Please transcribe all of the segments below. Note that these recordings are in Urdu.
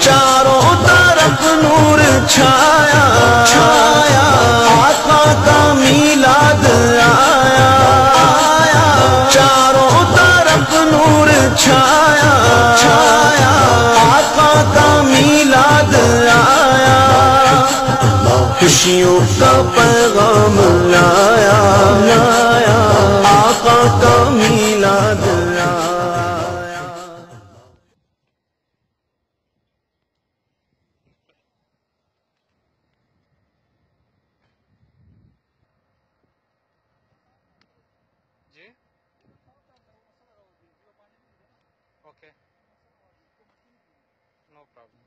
چاروں طرف نور چھایا چھایا آقا کا میلاد آیا۔ چاروں طرف نور چھایا چھایا آقا کا میلاد آیا۔ خوشیوں کا پیغام لایا لایا۔ Okay. No problem.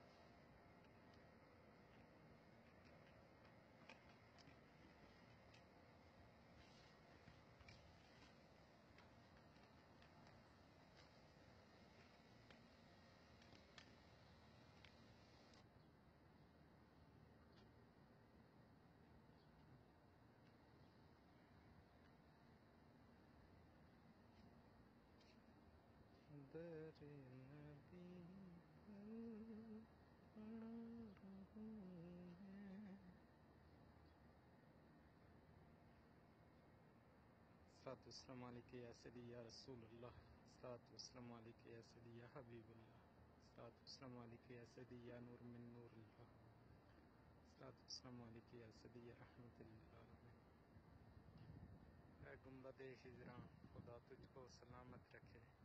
سات السلام علیکم یا سیدی یا رسول اللہ سات السلام علیکم یا سیدی یا حبیب اللہ سات السلام علیکم یا سیدی یا نور من نور اللہ سات السلام علیکم یا سیدی یا رحمت للعالمین۔ اے گنبد ہجران، خدا تجھ کو سلامت رکھے۔